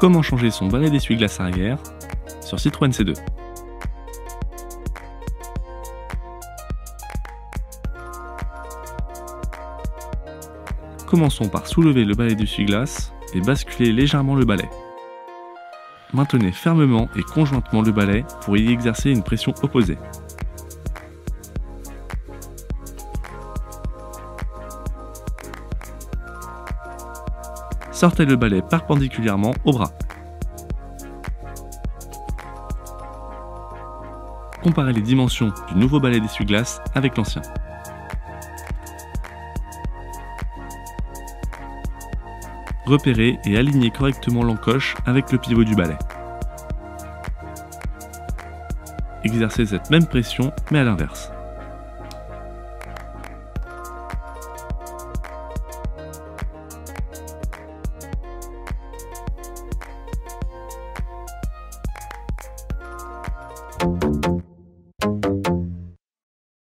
Comment changer son balai d'essuie-glace arrière sur Citroën C2. Commençons par soulever le balai d'essuie-glace et basculer légèrement le balai. Maintenez fermement et conjointement le balai pour y exercer une pression opposée. Sortez le balai perpendiculairement au bras. Comparez les dimensions du nouveau balai d'essuie-glace avec l'ancien. Repérez et alignez correctement l'encoche avec le pivot du balai. Exercez cette même pression mais à l'inverse.